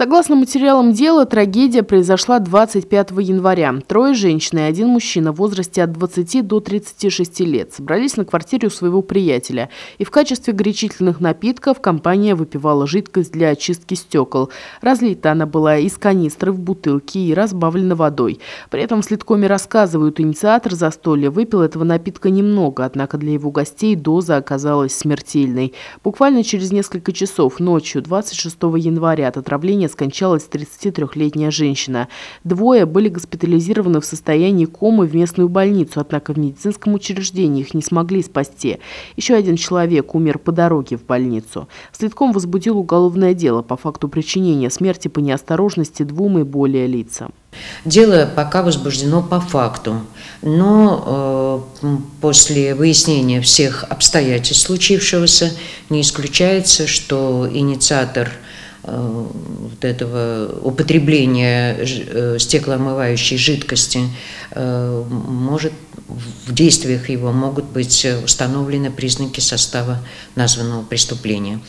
Согласно материалам дела, трагедия произошла 25 января. Трое женщин и один мужчина в возрасте от 20 до 36 лет собрались на квартире у своего приятеля. И в качестве горячительных напитков компания выпивала жидкость для очистки стекол. Разлита она была из канистры в бутылки и разбавлена водой. При этом в следкоме рассказывают, инициатор застолья выпил этого напитка немного, однако для его гостей доза оказалась смертельной. Буквально через несколько часов ночью 26 января от отравления скончалась 33-летняя женщина. Двое были госпитализированы в состоянии комы в местную больницу, однако в медицинском учреждении их не смогли спасти. Еще один человек умер по дороге в больницу. Следком возбудил уголовное дело по факту причинения смерти по неосторожности двум и более лицам. Дело пока возбуждено по факту, но э, после выяснения всех обстоятельств случившегося не исключается, что инициатор – вот этого употребления э, стеклоомывающей жидкости э, может в действиях его могут быть установлены признаки состава названного преступления.